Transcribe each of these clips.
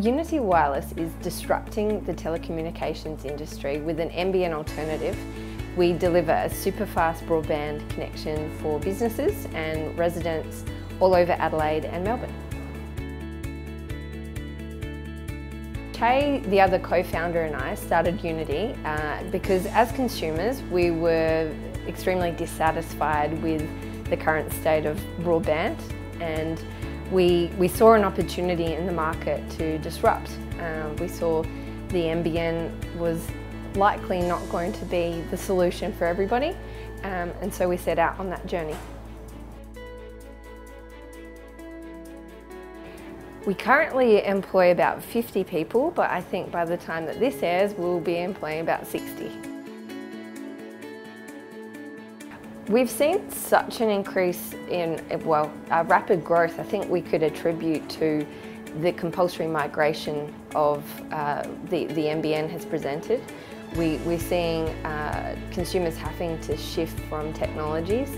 Uniti Wireless is disrupting the telecommunications industry with an NBN alternative. We deliver a super fast broadband connection for businesses and residents all over Adelaide and Melbourne. Kay, the other co-founder and I started Uniti uh, because as consumers we were extremely dissatisfied with the current state of broadband and we, we saw an opportunity in the market to disrupt. Um, we saw the NBN was likely not going to be the solution for everybody um, and so we set out on that journey. We currently employ about 50 people, but I think by the time that this airs, we'll be employing about 60. We've seen such an increase in, well, rapid growth I think we could attribute to the compulsory migration of uh, the, the NBN has presented. We, we're seeing uh, consumers having to shift from technologies,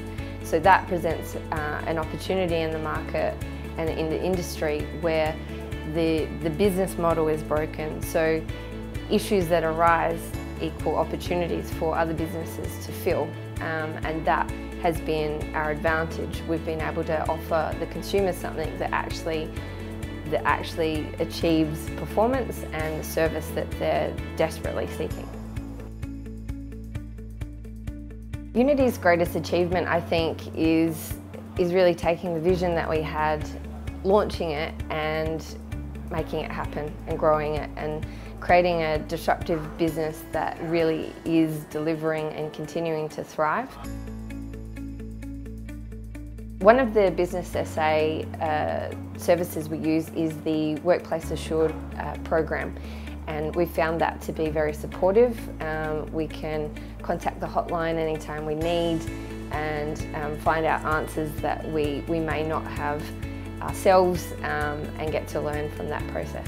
so that presents uh, an opportunity in the market and in the industry where the, the business model is broken. So issues that arise equal opportunities for other businesses to fill um, and that has been our advantage. We've been able to offer the consumer something that actually that actually achieves performance and the service that they're desperately seeking. Uniti's greatest achievement, I think, is, is really taking the vision that we had launching it and making it happen and growing it and creating a disruptive business that really is delivering and continuing to thrive. One of the Business SA uh, services we use is the Workplace Assured uh, program and we found that to be very supportive. Um, we can contact the hotline anytime we need and um, find out answers that we, we may not have ourselves um, and get to learn from that process.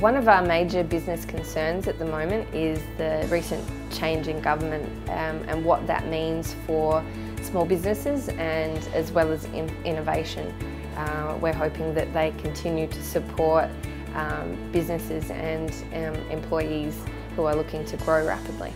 One of our major business concerns at the moment is the recent change in government um, and what that means for small businesses and as well as in innovation. Uh, we're hoping that they continue to support um, businesses and um, employees who are looking to grow rapidly.